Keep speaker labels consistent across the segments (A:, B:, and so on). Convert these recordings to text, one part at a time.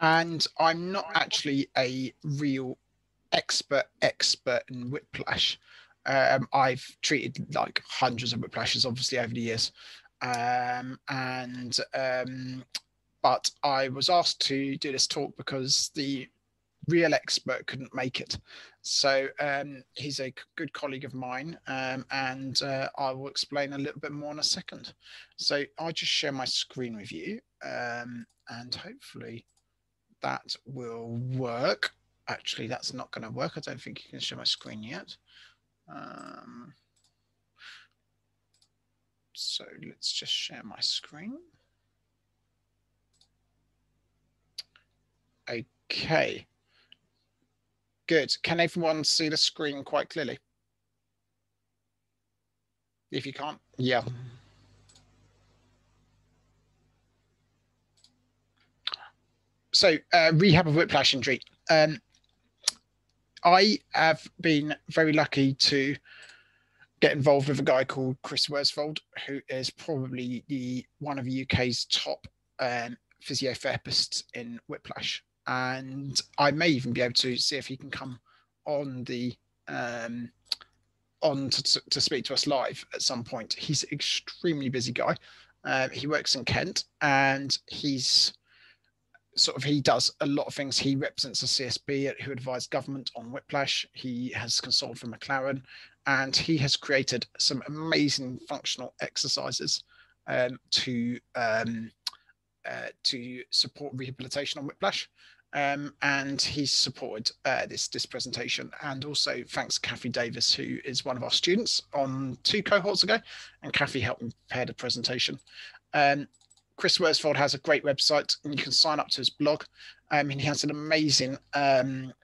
A: And I'm not actually a real expert expert in whiplash. Um, I've treated like hundreds of whiplashes, obviously, over the years. Um, and um, but I was asked to do this talk because the real expert couldn't make it. So um, he's a good colleague of mine, um, and uh, I will explain a little bit more in a second. So I'll just share my screen with you, um, and hopefully that will work. Actually, that's not going to work. I don't think you can show my screen yet. Um, so let's just share my screen. Okay. Good. Can everyone see the screen quite clearly? If you can't, yeah. So uh, rehab of whiplash injury. Um, I have been very lucky to get involved with a guy called Chris Worsfold, who is probably the one of the UK's top um, physiotherapists in whiplash and I may even be able to see if he can come on the um, on to, to speak to us live at some point. He's an extremely busy guy. Uh, he works in Kent, and he's sort of he does a lot of things. He represents the CSP who advise government on whiplash. He has consulted for McLaren, and he has created some amazing functional exercises um, to um, uh, to support rehabilitation on whiplash. Um, and he's supported uh, this this presentation. And also thanks to Kathy Davis, who is one of our students on two cohorts ago, and Kathy helped me prepare the presentation. Um, Chris Worsfold has a great website, and you can sign up to his blog. Um, and he has an amazing um,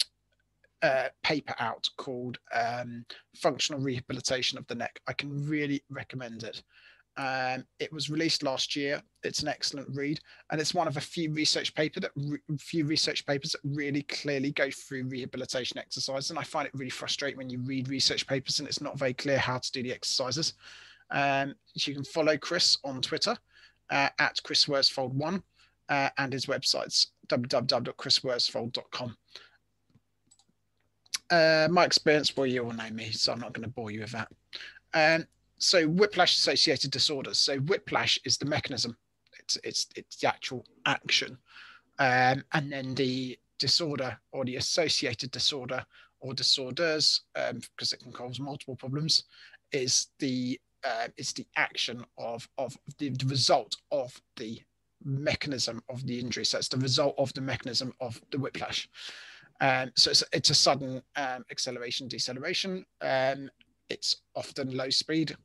A: uh, paper out called um, "Functional Rehabilitation of the Neck." I can really recommend it. Um, it was released last year. It's an excellent read, and it's one of a few research paper that re- few research papers that really clearly go through rehabilitation exercises. And I find it really frustrating when you read research papers and it's not very clear how to do the exercises. Um, you can follow Chris on Twitter uh, at Chris Worsfold one uh, and his websites www.chrisworsfold.com. Uh, my experience, well, you all know me, so I'm not going to bore you with that. Um, so whiplash associated disorders. So whiplash is the mechanism. It's it's it's the actual action, um, and then the disorder or the associated disorder or disorders, um, because it can cause multiple problems, is the uh, is the action of of the, the result of the mechanism of the injury. So it's the result of the mechanism of the whiplash. Um, so it's, it's a sudden um, acceleration, deceleration. Um, it's often low speed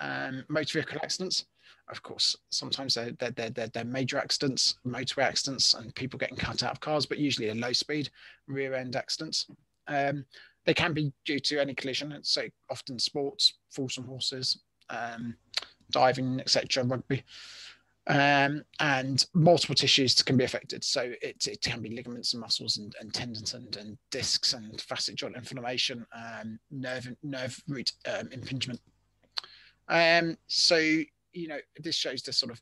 A: um, motor vehicle accidents. Of course, sometimes they're, they're, they're, they're, major accidents, motorway accidents, and people getting cut out of cars, but usually a low speed rear end accidents. Um, they can be due to any collision, so often sports, falls from horses, um, diving, etc., rugby. Um, and multiple tissues can be affected. So it, it can be ligaments and muscles and, and tendons and, and discs and facet joint inflammation, um, nerve nerve root um, impingement, um, so, you know, this shows the sort of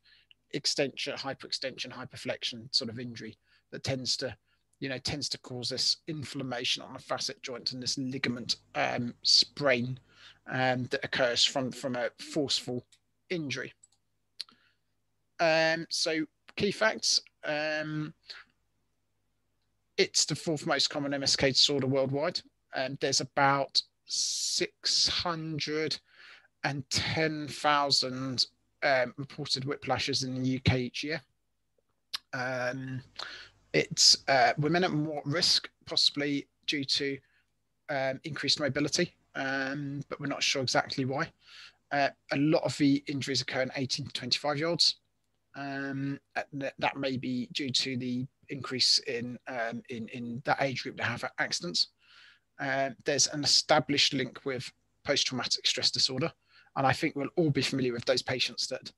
A: extension, hyperextension, hyperflexion sort of injury that tends to, you know, tends to cause this inflammation on the facet joint and this ligament um, sprain um, that occurs from, from a forceful injury. Um, so key facts, um, it's the fourth most common MSK disorder worldwide. And there's about 600 and 10,000 um, reported whiplashes in the UK each year. Um, it's uh, women at more risk, possibly due to um, increased mobility, um, but we're not sure exactly why. Uh, a lot of the injuries occur in 18 to 25 year olds. Um, that may be due to the increase in um, in, in that age group that have accidents. Uh, there's an established link with post-traumatic stress disorder, and I think we'll all be familiar with those patients that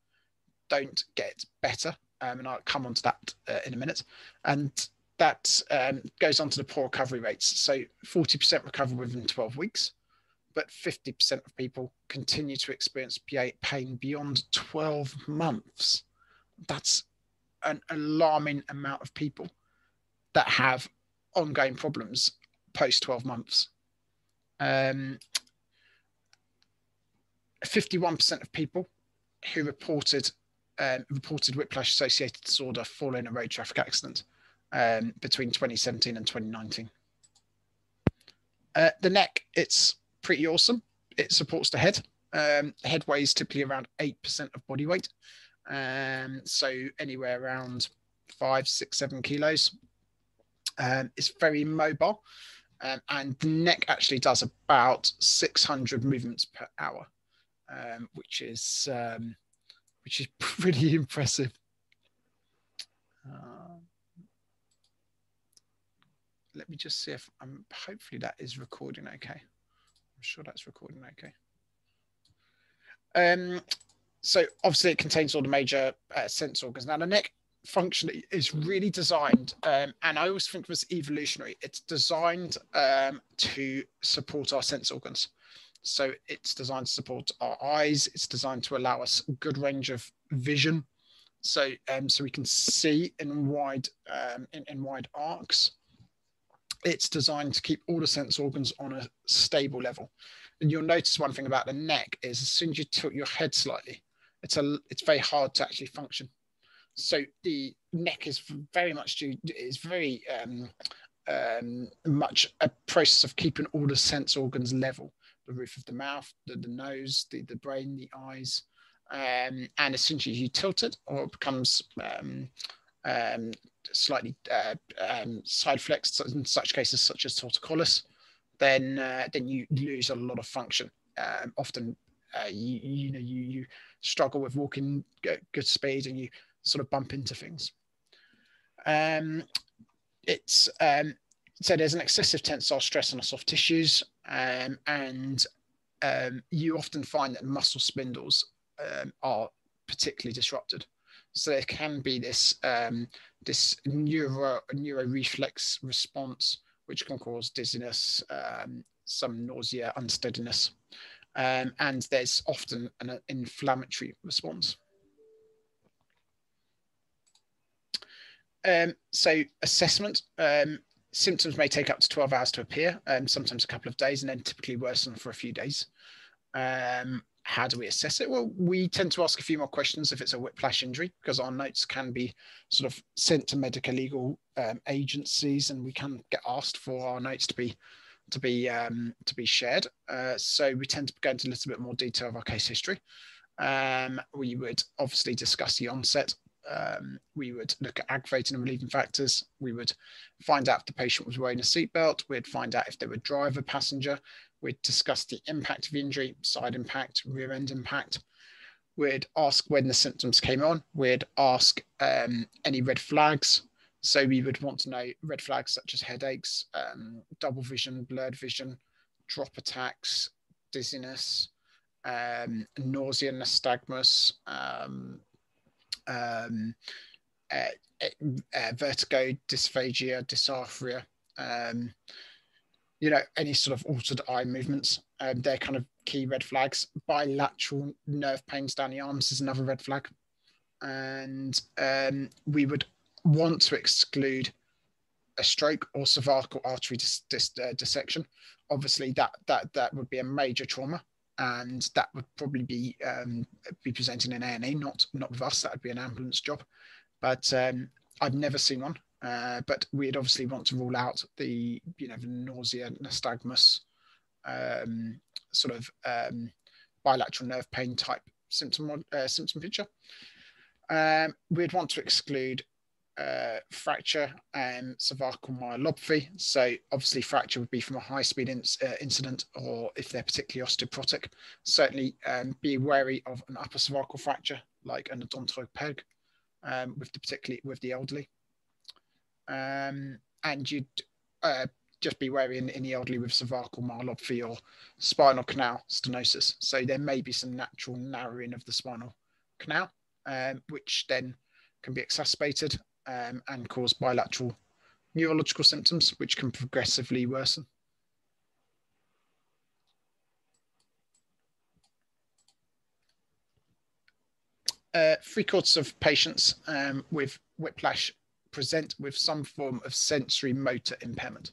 A: don't get better. Um, and I'll come on to that uh, in a minute. And that um, goes on to the poor recovery rates. So 40% recover within 12 weeks, but 50% of people continue to experience pain beyond 12 months. That's an alarming amount of people. that have ongoing problems post 12 months. Um, 51% of people who reported um, reported whiplash associated disorder following a road traffic accident um, between 2017 and 2019. Uh, the neck, it's pretty awesome. It supports the head. Um, head weighs typically around 8% of body weight. Um, so anywhere around five, six, seven kilos. Um, it's very mobile. Um, and the neck actually does about 600 movements per hour, um, which is um, which is pretty impressive. Uh, let me just see if I'm. Hopefully that is recording okay. I'm sure that's recording okay. Um, so obviously it contains all the major uh, sense organs. Now the neck function is really designed, um, and I always think it was evolutionary. It's designed um, to support our sense organs. So it's designed to support our eyes. It's designed to allow us a good range of vision, so um, so we can see in wide um, in, in wide arcs. It's designed to keep all the sense organs on a stable level. And you'll notice one thing about the neck is as soon as you tilt your head slightly, it's a it's very hard to actually function. So the neck is very much due is very um, um, much a process of keeping all the sense organs level. The roof of the mouth, the, the nose, the, the brain, the eyes. Um, and as soon as you tilt it or it becomes um, um, slightly uh, um, side flexed in such cases such as torticollis, then uh, then you lose a lot of function. Um, often, uh, you you know you you struggle with walking good, good speed and you sort of bump into things. Um, it's um, so there's an excessive tensile stress on the soft tissues, um, and um, you often find that muscle spindles um, are particularly disrupted. So there can be this um, this neuro neuro reflex response, which can cause dizziness, um, some nausea, unsteadiness, um, and there's often an inflammatory response. Um, so assessment um, symptoms may take up to 12 hours to appear, um, sometimes a couple of days, and then typically worsen for a few days. Um, how do we assess it? Well, we tend to ask a few more questions if it's a whiplash injury, because our notes can be sort of sent to medical legal um, agencies, and we can get asked for our notes to be to be um, to be shared. Uh, so we tend to go into a little bit more detail of our case history. Um, we would obviously discuss the onset. Um, we would look at aggravating and relieving factors. We would find out if the patient was wearing a seatbelt. We'd find out if they were driver, passenger. We'd discuss the impact of the injury, side impact, rear end impact. We'd ask when the symptoms came on. We'd ask um, any red flags. So we would want to know red flags such as headaches, um, double vision, blurred vision, drop attacks, dizziness, um, nausea, nystagmus, um, um, uh, uh, vertigo, dysphagia, dysarthria, um, you know, any sort of altered eye movements. Um, they're kind of key red flags. Bilateral nerve pains down the arms is another red flag. And um, we would want to exclude a stroke or cervical artery dis- dis- uh, dissection. Obviously, that that that would be a major trauma, and that would probably be um, be presenting in A and E, not not with us. That would be an ambulance job. But um, I've never seen one. Uh, but we'd obviously want to rule out the you know the nausea, nystagmus, um, sort of um, bilateral nerve pain type symptom uh, symptom picture. Um, we'd want to exclude uh, fracture and cervical myelopathy. So obviously fracture would be from a high speed in, uh, incident or if they're particularly osteoporotic. Certainly um, be wary of an upper cervical fracture like an odontoid peg um, with the particularly with the elderly. Um, and you'd uh, just be wary in, the elderly with cervical myelopathy or spinal canal stenosis. So there may be some natural narrowing of the spinal canal, um, which then can be exacerbated um, and cause bilateral neurological symptoms, which can progressively worsen. Uh, three quarters of patients um, with whiplash present with some form of sensory motor impairment.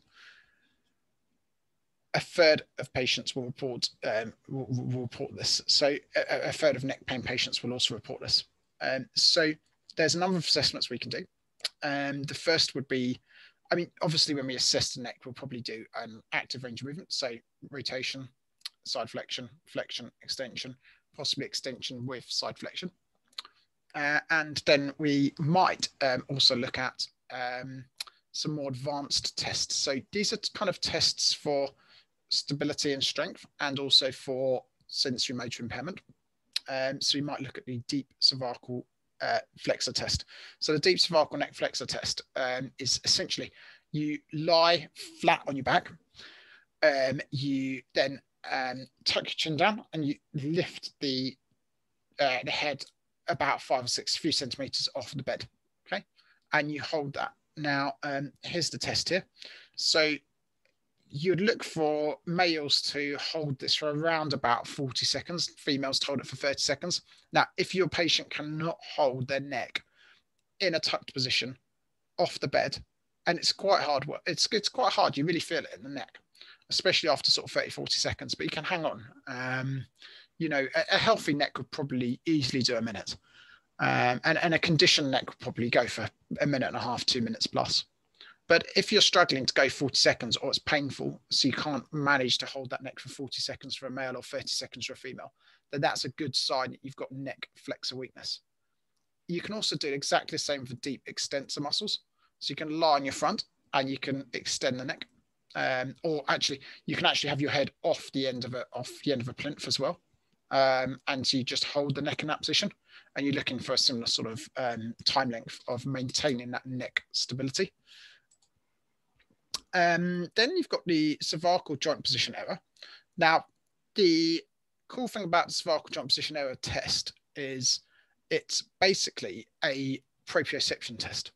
A: A third of patients will report um, will, will, report this. So a, a, third of neck pain patients will also report this. Um, so there's a number of assessments we can do. Um, the first would be, I mean, obviously when we assess the neck, we'll probably do an active range of movement, so rotation, side flexion, flexion, extension, possibly extension with side flexion. Uh, and then we might um, also look at um, some more advanced tests. So these are kind of tests for stability and strength and also for sensory motor impairment. Um, so we might look at the deep cervical uh, flexor test. So the deep cervical neck flexor test um, is essentially you lie flat on your back. Um, you then um, tuck your chin down and you lift the uh, the head about five or six, few centimeters off the bed. Okay. And you hold that. Now, um, here's the test here. So you'd look for males to hold this for around about 40 seconds, females to hold it for 30 seconds. Now, if your patient cannot hold their neck in a tucked position off the bed, and it's quite hard work, it's, it's quite hard, you really feel it in the neck, especially after sort of 30, 40 seconds, but you can hang on. Um, you know, a, a, healthy neck could probably easily do a minute. Um, and, and a conditioned neck would probably go for a minute and a half, two minutes plus. But if you're struggling to go 40 seconds or it's painful, so you can't manage to hold that neck for 40 seconds for a male or 30 seconds for a female, then that's a good sign that you've got neck flexor weakness. You can also do exactly the same for deep extensor muscles. So you can lie on your front and you can extend the neck. Um, or actually, you can actually have your head off the end of a off the end of a plinth as well um, and you just hold the neck in that position and you're looking for a similar sort of um, time length of maintaining that neck stability. Um, then you've got the cervical joint position error. Now, the cool thing about the cervical joint position error test is it's basically a proprioception test.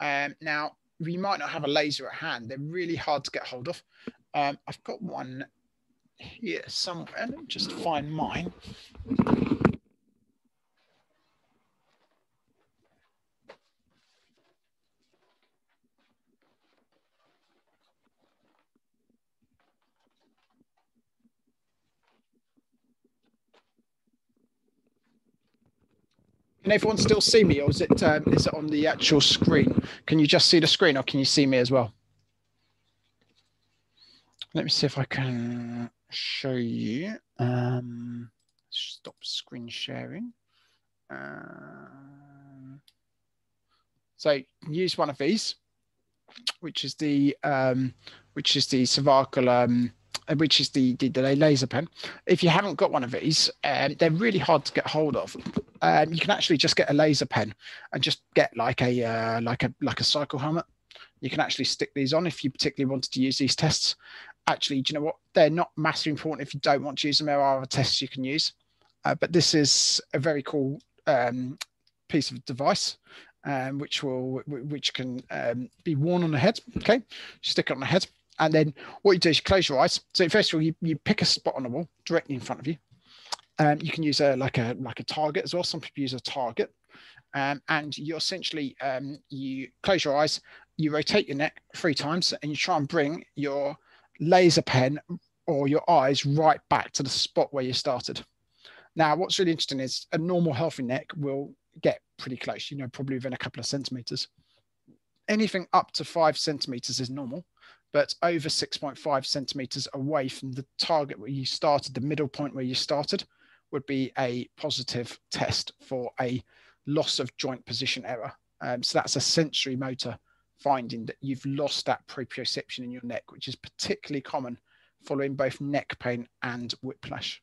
A: Um, now, we might not have a laser at hand. They're really hard to get hold of. Um, I've got one here somewhere. Let me just find mine. Can everyone still see me, or is it um, is it on the actual screen? Can you just see the screen, or can you see me as well? Let me see if I can show you. Um, stop screen sharing. Uh, so use one of these, which is the um, which is the cervical, um, which is the, the, the laser pen. If you haven't got one of these, um, they're really hard to get hold of. Um, you can actually just get a laser pen and just get like a uh, like a like a cycle helmet. You can actually stick these on if you particularly wanted to use these tests, actually, do you know what? They're not massively important if you don't want to use them. There are other tests you can use. Uh, but this is a very cool um, piece of device, um, which will which can um, be worn on the head. Okay, stick it on the head, and then what you do is you close your eyes. So first of all, you, you pick a spot on the wall directly in front of you. Um, you can use a like a like a target as well. Some people use a target, um, and you essentially um, you close your eyes, you rotate your neck three times, and you try and bring your laser pen or your eyes right back to the spot where you started. Now, what's really interesting is a normal healthy neck will get pretty close, you know, probably within a couple of centimeters. Anything up to five centimeters is normal, but over 6.5 centimeters away from the target where you started, the middle point where you started, would be a positive test for a loss of joint position error. Um, so that's a sensory motor finding that you've lost that proprioception in your neck, which is particularly common following both neck pain and whiplash.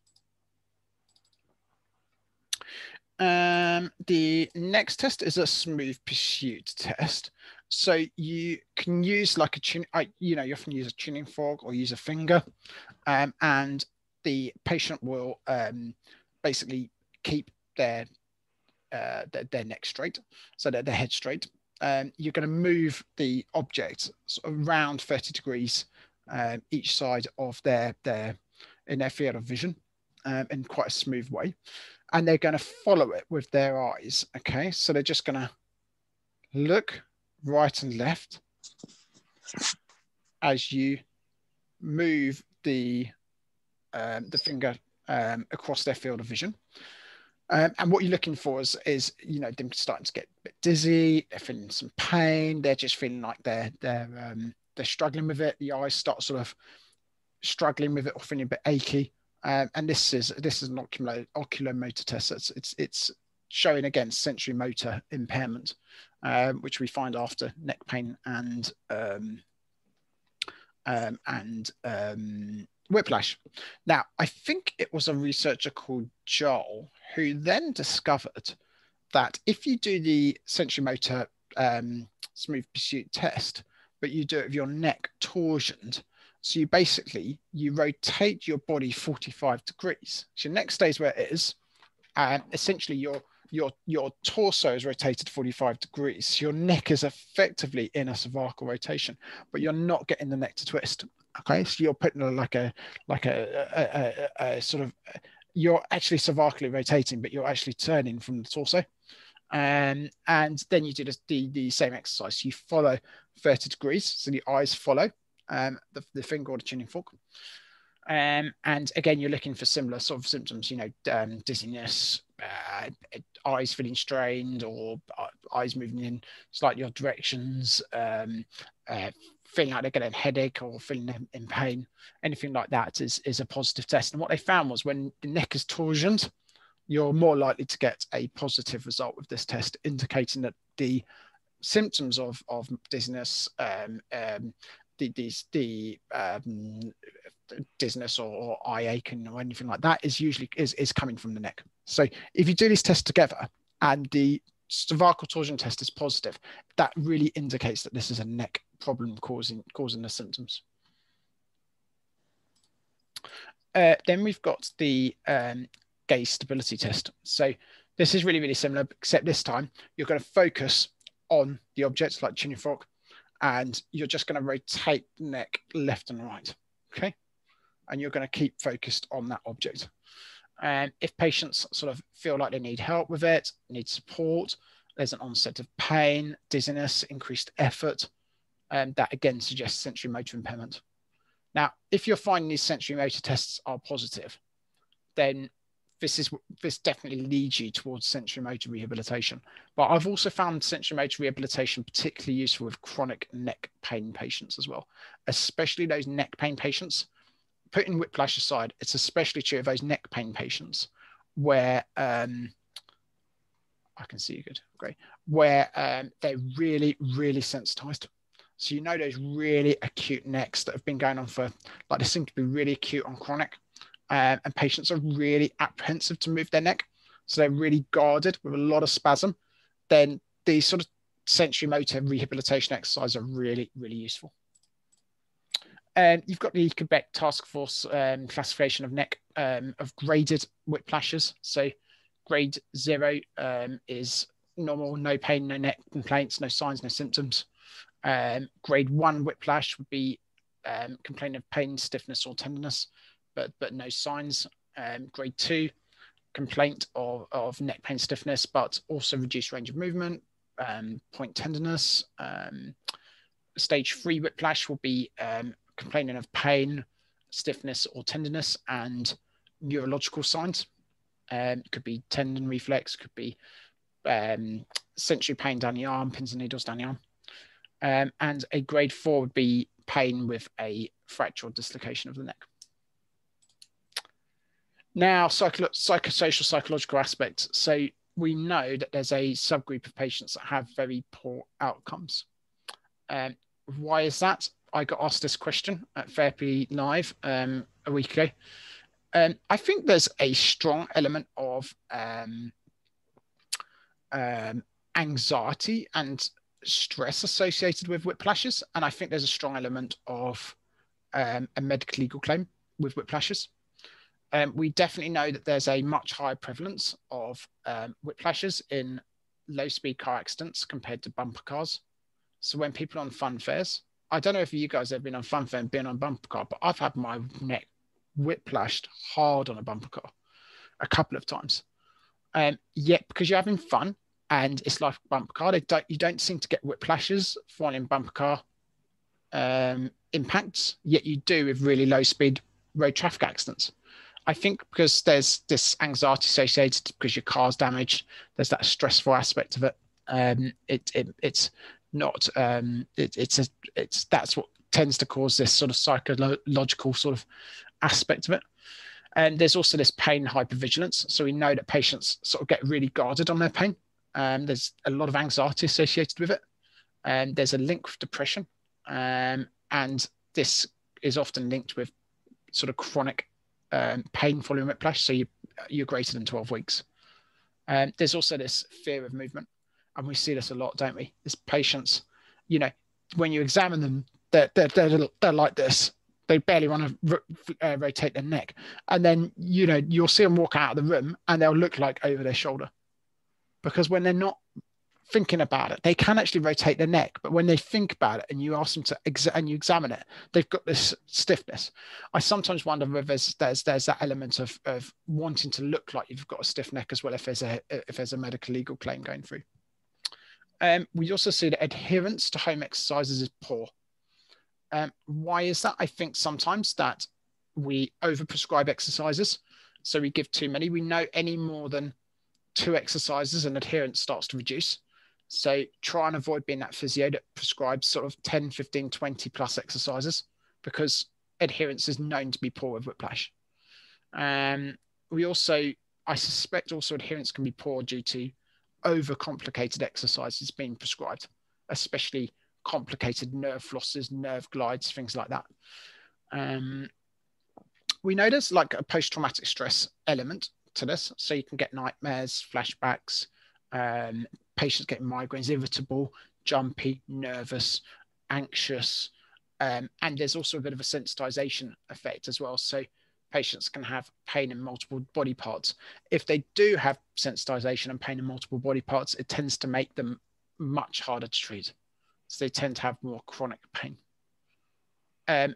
A: Um, the next test is a smooth pursuit test. So you can use like a tune, you know, you often use a tuning fork or use a finger, um, and the patient will um, basically keep their, uh, their, their neck straight, so that their head straight, um, you're going to move the object around 30 degrees um, each side of their, their in their field of vision um, in quite a smooth way. And they're going to follow it with their eyes. Okay, so they're just going to look right and left as you move the um, the finger um, across their field of vision. Um, and what you're looking for is, is, you know, them starting to get a bit dizzy, they're feeling some pain, they're just feeling like they're they're um, they're struggling with it. The eyes start sort of struggling with it or feeling a bit achy. Um, and this is this is an ocular, oculomotor test. It's it's it's showing again sensory motor impairment, um, which we find after neck pain and um, um, and um, whiplash. Now, I think it was a researcher called Joel who then discovered that if you do the sensory motor um, smooth pursuit test, but you do it with your neck torsioned, so you basically you rotate your body 45 degrees. So your neck stays where it is, and essentially your your your torso is rotated 45 degrees. Your neck is effectively in a cervical rotation, but you're not getting the neck to twist. Okay, so you're putting like a like a, a, a, a sort of you're actually cervically rotating, but you're actually turning from the torso. Um, and then you do the, the, same exercise. You follow 30 degrees, so the eyes follow um, the, the finger or the tuning fork. Um, and again, you're looking for similar sort of symptoms, you know, um, dizziness, uh, eyes feeling strained or uh, eyes moving in slightly odd directions, um, uh, feeling like they're getting a headache or feeling in pain, anything like that is, is a positive test. And what they found was when the neck is torsioned, you're more likely to get a positive result with this test, indicating that the symptoms of, of dizziness, um, um, the, these, the um, dizziness or, or eye aching or anything like that is usually is, is coming from the neck. So if you do these tests together and the cervical torsion test is positive, that really indicates that this is a neck problem causing causing the symptoms. Uh, then we've got the um, gaze stability test. So this is really, really similar, except this time you're going to focus on the objects like tuning fork, and you're just going to rotate the neck left and right. Okay and you're going to keep focused on that object. And if patients sort of feel like they need help with it, need support, there's an onset of pain, dizziness, increased effort, and um, that again suggests sensory motor impairment. Now, if you're finding these sensory motor tests are positive, then this is this definitely leads you towards sensory motor rehabilitation. But I've also found sensory motor rehabilitation particularly useful with chronic neck pain patients as well, especially those neck pain patients putting whiplash aside, it's especially true of those neck pain patients where um, I can see you good, great, where um, they're really, really sensitized. So you know those really acute necks that have been going on for, like they seem to be really acute on chronic, um, and patients are really apprehensive to move their neck. So they're really guarded with a lot of spasm. Then these sort of sensory motor rehabilitation exercises are really, really useful. Um, you've got the Quebec Task Force um, classification of neck um, of graded whiplashes. So grade zero um, is normal, no pain, no neck complaints, no signs, no symptoms. Um, grade one whiplash would be um, complaining of pain, stiffness, or tenderness, but but no signs. grade two, complaint of, of neck pain, stiffness, but also reduced range of movement, point tenderness. stage three whiplash will be um, complaining of pain, stiffness, or tenderness, and neurological signs. Um, it could be tendon reflex, could be um, sensory pain down the arm, pins and needles down the arm. Um, and a grade four would be pain with a fracture or dislocation of the neck. Now, psycho psychosocial psychological aspects. So we know that there's a subgroup of patients that have very poor outcomes. Um, why is that? I got asked this question at Therapy Live um, a week ago. Um, I think there's a strong element of um, um, anxiety and stress associated with whiplashes, and I think there's a strong element of um, a medical legal claim with whiplashes. We definitely know that there's a much higher prevalence of whiplashes in low speed car accidents compared to bumper cars. So when people are on fun fairs I don't know if you guys have been on funfair and been on bumper car, but I've had my neck whiplashed hard on a bumper car a couple of times. Um, yet because you're having fun and it's like bumper car. Don't, you don't seem to get whiplashes following bumper car um, impacts, yet you do with really low speed road traffic accidents. I think because there's this anxiety associated because your car's damaged, there's that stressful aspect of it. Um, it, it it's not um, it, it's a it's that's what tends to cause this sort of psychological sort of aspect of it. And there's also this pain hypervigilance. So we know that patients sort of get really guarded on their pain. Um, there's a lot of anxiety associated with it. And um, there's a link with depression. Um, and this is often linked with sort of chronic um, pain following whiplash. So you, you're greater than 12 weeks. Um, there's also this fear of movement. And we see this a lot, don't we? This patients, you know, when you examine them, they're, they're, they're, they're like this. They barely want to uh, rotate their neck. And then, you know, you'll see them walk out of the room and they'll look like over their shoulder. Because when they're not thinking about it. They can actually rotate their neck, but when they think about it and you ask them to exa- and you examine it, they've got this stiffness. I sometimes wonder whether there's there's, there's that element of, of wanting to look like you've got a stiff neck as well if there's a if there's a medical legal claim going through. Um, we also see that adherence to home exercises is poor. Um, why is that? I think sometimes that we overprescribe exercises, so we give too many. We know any more than two exercises and adherence starts to reduce. So try and avoid being that physio that prescribes sort of 10, 15, 20 plus exercises because adherence is known to be poor with whiplash. Um, we also, I suspect also adherence can be poor due to overcomplicated exercises being prescribed, especially complicated nerve flosses, nerve glides, things like that. Um, we know there's like a post-traumatic stress element to this. So you can get nightmares, flashbacks, um, patients getting migraines, irritable, jumpy, nervous, anxious. Um, and there's also a bit of a sensitization effect as well. So patients can have pain in multiple body parts. If they do have sensitization and pain in multiple body parts, it tends to make them much harder to treat. So they tend to have more chronic pain. Um,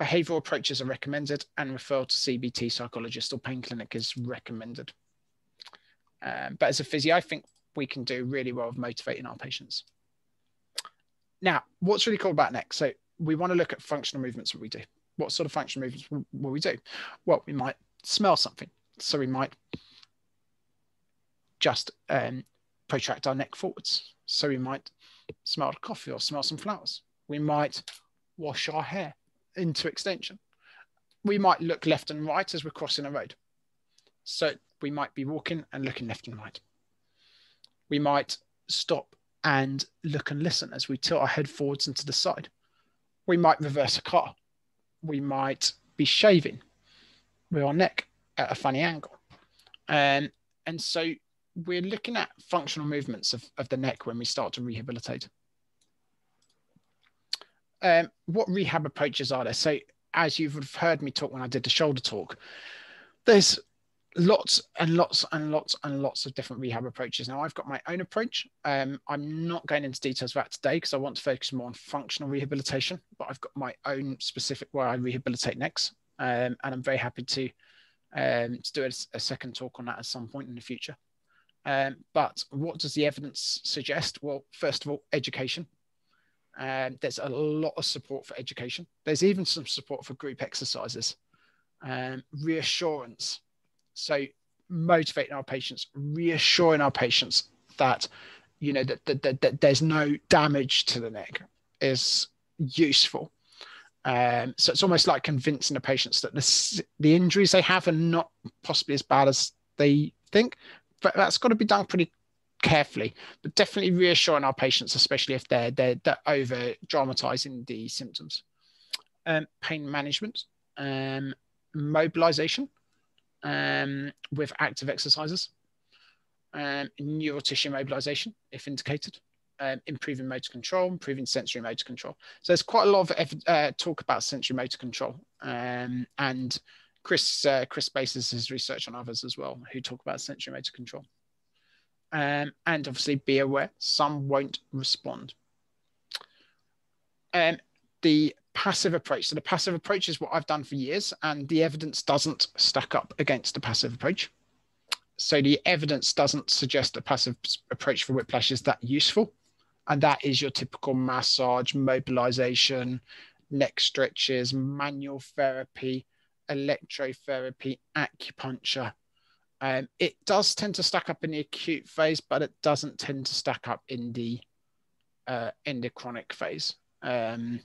A: behavioral approaches are recommended and referral to CBT psychologist or pain clinic is recommended. Um, but as a physio, I think we can do really well with motivating our patients. Now, what's really cool about necks? So we want to look at functional movements that we do. What sort of functional movements will we do? Well, we might smell something. So we might just um, protract our neck forwards. So we might smell coffee or smell some flowers. We might wash our hair into extension. We might look left and right as we're crossing a road. So we might be walking and looking left and right. We might stop and look and listen as we tilt our head forwards and to the side. We might reverse a car. We might be shaving with our neck at a funny angle. Um, and so we're looking at functional movements of, of the neck when we start to rehabilitate. Um, what rehab approaches are there? So, as you've heard me talk when I did the shoulder talk, there's lots and lots and lots and lots of different rehab approaches. Now, I've got my own approach. Um, I'm not going into details about today because I want to focus more on functional rehabilitation, but I've got my own specific where I rehabilitate necks. Um, and I'm very happy to, um, to do a, a, second talk on that at some point in the future. Um, but what does the evidence suggest? Well, first of all, education. Um, there's a lot of support for education. There's even some support for group exercises, um, reassurance so motivating our patients, reassuring our patients that you know that, that, that, that there's no damage to the neck is useful. Um, so it's almost like convincing the patients that the, the injuries they have are not possibly as bad as they think. But that's got to be done pretty carefully. But definitely reassuring our patients, especially if they're they're, they're over dramatizing the symptoms. Um, pain management, um, mobilization um, with active exercises, um, neural tissue mobilization, if indicated, um, improving motor control, improving sensory motor control. So there's quite a lot of uh, talk about sensory motor control, um, and Chris uh, Chris bases his research on others as well who talk about sensory motor control. Um, and obviously, be aware some won't respond. Um, the passive approach. So the passive approach is what I've done for years, and the evidence doesn't stack up against the passive approach. so the evidence doesn't suggest a passive approach for whiplash is that useful. And that is your typical massage, mobilization, neck stretches, manual therapy, electrotherapy, acupuncture. Um, it does tend to stack up in the acute phase, but it doesn't tend to stack up in the uh, in the chronic phase. Um,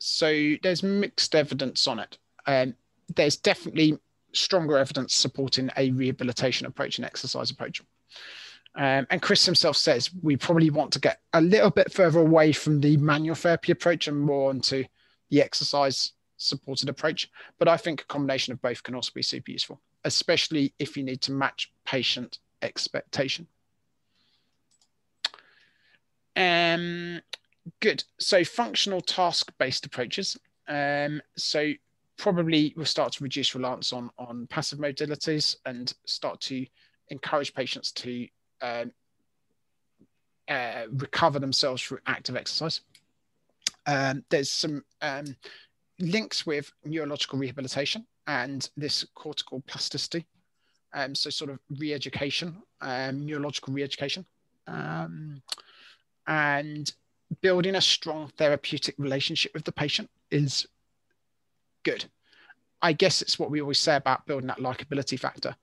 A: so there's mixed evidence on it. Um, there's definitely stronger evidence supporting a rehabilitation approach and exercise approach. Um, and Chris himself says we probably want to get a little bit further away from the manual therapy approach and more onto the exercise supported approach. But I think a combination of both can also be super useful, especially if you need to match patient expectation. Um, good. So functional task based approaches. Um, so probably we'll start to reduce reliance on on passive modalities and start to encourage patients to um, uh, recover themselves through active exercise. Um, there's some um, links with neurological rehabilitation and this cortical plasticity. Um, so sort of re-education, um, neurological re-education, um, and building a strong therapeutic relationship with the patient is good. I guess it's what we always say about building that likability factor,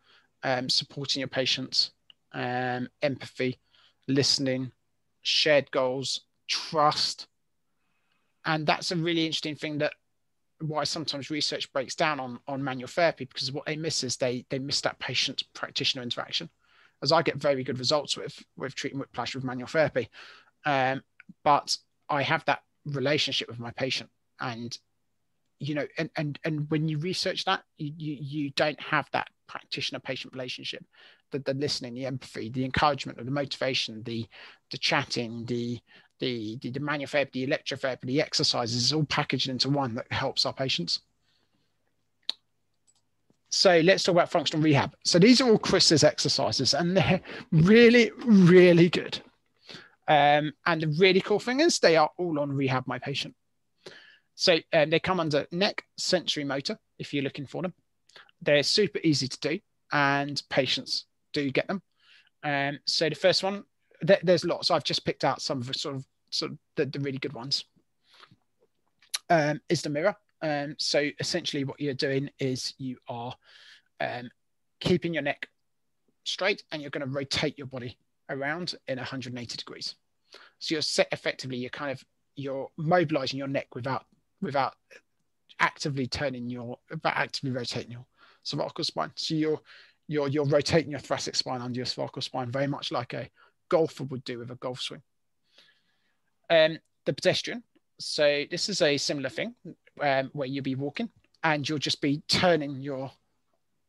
A: um, supporting your patients, um, empathy, listening, shared goals, trust. And that's a really interesting thing that why sometimes research breaks down on, on manual therapy because what they miss is they they miss that patient practitioner interaction. As I get very good results with with treating whiplash with manual therapy, um, but I have that relationship with my patient, and you know, and and and when you research that, you you, you don't have that practitioner patient relationship. The, the listening the empathy the encouragement the motivation the the chatting the the the, the manual therapy the electrotherapy the exercises is all packaged into one that helps our patients. So let's talk about functional rehab. So these are all chris's exercises and they're really really good um, and the really cool thing is they are all on rehab my patient so um, they come under neck sensory motor if you're looking for them they're super easy to do, and patients do get them. Um, so the first one, th- there's lots. I've just picked out some of the sort of sort of the, the really good ones. Um, is the mirror. Um, so essentially, what you're doing is you are um, keeping your neck straight, and you're going to rotate your body around in 180 degrees. So you're set effectively. You're kind of you're mobilizing your neck without without actively turning your, without actively rotating your cervical spine. So you're you're you're rotating your thoracic spine under your cervical spine, very much like a golfer would do with a golf swing. Um, the pedestrian. So this is a similar thing um, where you'll be walking and you'll just be turning your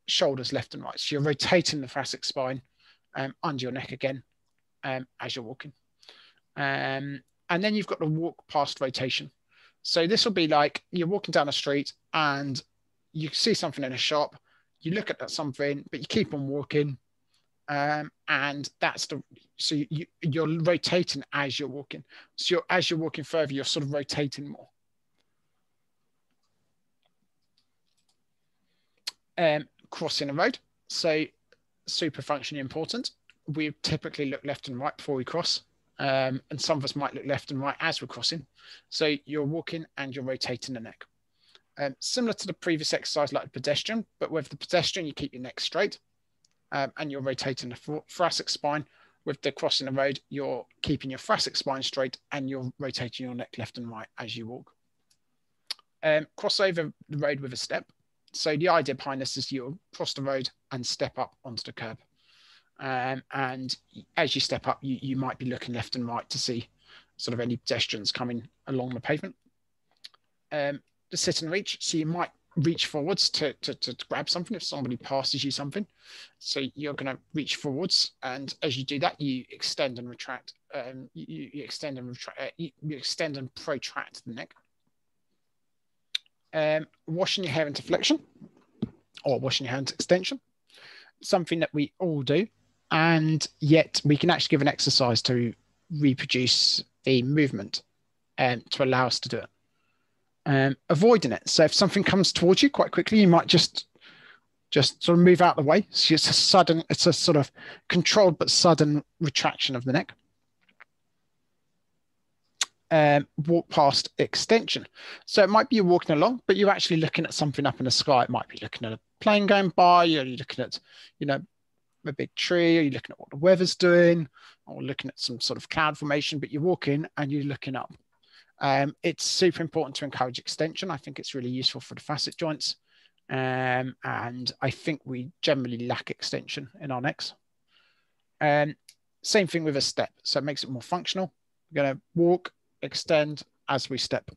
A: shoulders left and right. So you're rotating the thoracic spine um, under your neck again um, as you're walking. Um, and then you've got the walk past rotation. So this will be like you're walking down the street and you see something in a shop you look at that something, but you keep on walking. Um, and that's the so you you're rotating as you're walking. So you're, as you're walking further, you're sort of rotating more. Um, crossing a road, so super functionally important. We typically look left and right before we cross, um, and some of us might look left and right as we're crossing. So you're walking and you're rotating the neck. Um, similar to the previous exercise like the pedestrian, but with the pedestrian, you keep your neck straight um, and you're rotating the thoracic spine. With the crossing the road, you're keeping your thoracic spine straight and you're rotating your neck left and right as you walk. Um, cross over the road with a step. So the idea behind this is you'll cross the road and step up onto the curb. Um, and as you step up, you, you might be looking left and right to see sort of any pedestrians coming along the pavement. Um, the sit and reach. So you might reach forwards to, to, to, grab something if somebody passes you something. So you're going to reach forwards. And as you do that, you extend and retract. Um, you, you extend and retract, uh, you, you, extend and protract the neck. Um, washing your hair into flexion or washing your hands extension. Something that we all do. And yet we can actually give an exercise to reproduce the movement and um, to allow us to do it um, avoiding it. So if something comes towards you quite quickly, you might just just sort of move out of the way. So it's a sudden, it's a sort of controlled but sudden retraction of the neck. Um, walk past extension. So it might be you're walking along, but you're actually looking at something up in the sky. It might be looking at a plane going by, you're looking at, you know, a big tree, or you're looking at what the weather's doing, or looking at some sort of cloud formation, but you're walking and you're looking up. Um, it's super important to encourage extension. I think it's really useful for the facet joints. Um, and I think we generally lack extension in our necks. Um, same thing with a step. So it makes it more functional. We're going to walk, extend as we step.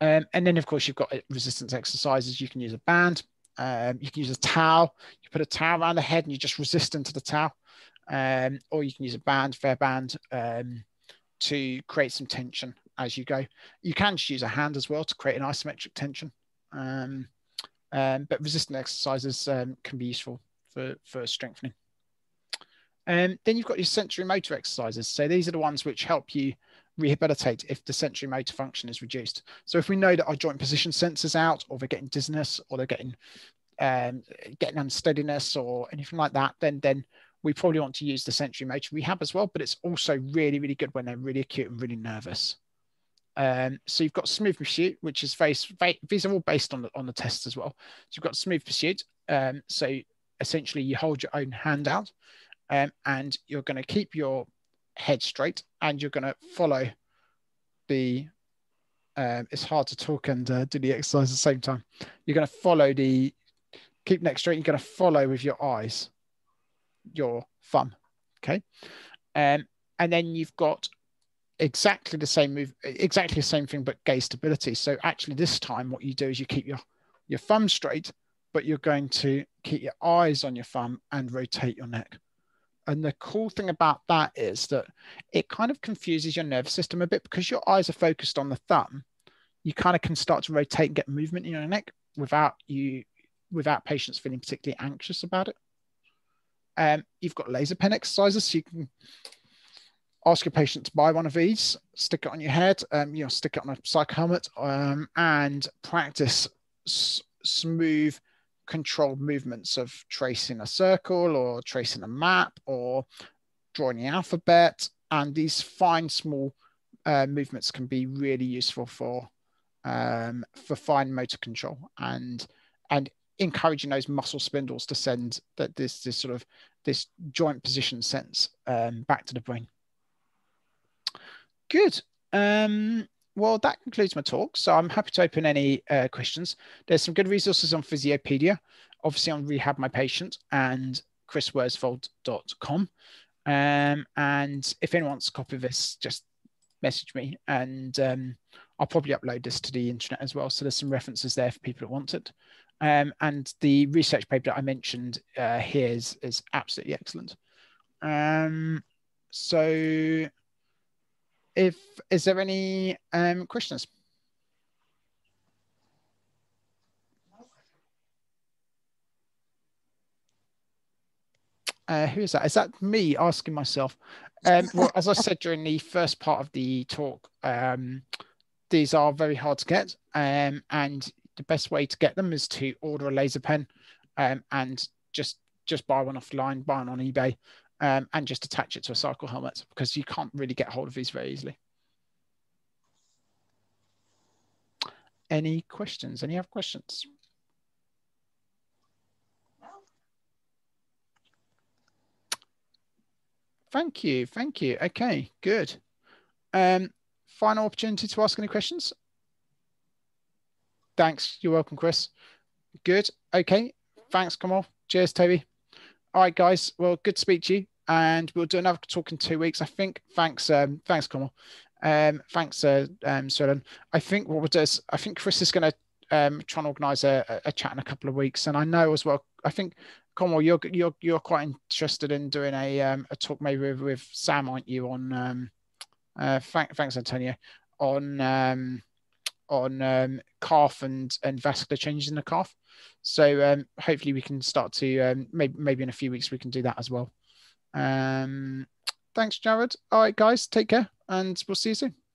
A: Um, and then, of course, you've got resistance exercises. You can use a band. Um, you can use a towel. You put a towel around the head and you're just resist into the towel. Um, or you can use a band, TheraBand, um, to create some tension as you go. You can just use a hand as well to create an isometric tension. Um, um, but resistant exercises um, can be useful for, for strengthening. And then you've got your sensory motor exercises. So these are the ones which help you rehabilitate if the sensory motor function is reduced. So if we know that our joint position sensors out, or they're getting dizziness, or they're getting um, getting unsteadiness, or anything like that, then then we probably want to use the sensory motor rehab as well. But it's also really really good when they're really acute and really nervous. Um, so you've got smooth pursuit, which is very, very these are all based on the on the tests as well. So you've got smooth pursuit. Um, so essentially, you hold your own hand out, um, and you're going to keep your head straight, and you're going to follow the. Um, it's hard to talk and uh, do the exercise at the same time. You're going to follow the keep neck straight. You're going to follow with your eyes, your thumb. Okay, um, and then you've got exactly the same move, exactly the same thing, but gaze stability. So actually, this time, what you do is you keep your your thumb straight, but you're going to keep your eyes on your thumb and rotate your neck. And the cool thing about that is that it kind of confuses your nervous system a bit because your eyes are focused on the thumb. You kind of can start to rotate and get movement in your neck without you without patients feeling particularly anxious about it. Um, you've got laser pen exercises, so you can ask your patient to buy one of these, stick it on your head, um, you know, stick it on a psych helmet, um, and practice s- smooth, controlled movements of tracing a circle or tracing a map or drawing the alphabet. And these fine, small uh, movements can be really useful for um, for fine motor control and and encouraging those muscle spindles to send that this this sort of this joint position sense um, back to the brain. Good. Um, well, that concludes my talk. So I'm happy to open any uh, questions. There's some good resources on Physiopedia, obviously on Rehab My Patient and chrisworsfold.com. Um, and if anyone wants a copy of this, just message me and um, I'll probably upload this to the internet as well. So there's some references there for people that want it. Um, and the research paper that I mentioned uh, here is, is absolutely excellent. Um, so if is there any um, questions? Uh, who is that? Is that me asking myself? Um, well, as I said during the first part of the talk, um, these are very hard to get, um, and the best way to get them is to order a laser pen um, and just just buy one offline, buy one on eBay, um, and just attach it to a cycle helmet because you can't really get hold of these very easily. Any questions? Any other questions? Thank you. Thank you. Okay, good. Um, final opportunity to ask any questions. Thanks. You're welcome, Chris. Good. Okay. Thanks, Kamal. Cheers, Toby. All right, guys. Well, good to speak to you. And we'll do another talk in two weeks, I think. Thanks. Um, thanks, Kamal. Um, thanks, uh, um, I think what we'll do is, I think Chris is going to um, try and organise a, a, chat in a couple of weeks. And I know as well, I think, Conwell, you're you're you're quite interested in doing a um, a talk maybe with, with Sam, aren't you? On um, uh, thank, thanks, Antonio, on um, on um, calf and and vascular changes in the calf. So um, hopefully we can start to um, maybe maybe in a few weeks we can do that as well. Um, thanks, Jared. All right, guys, take care, and we'll see you soon.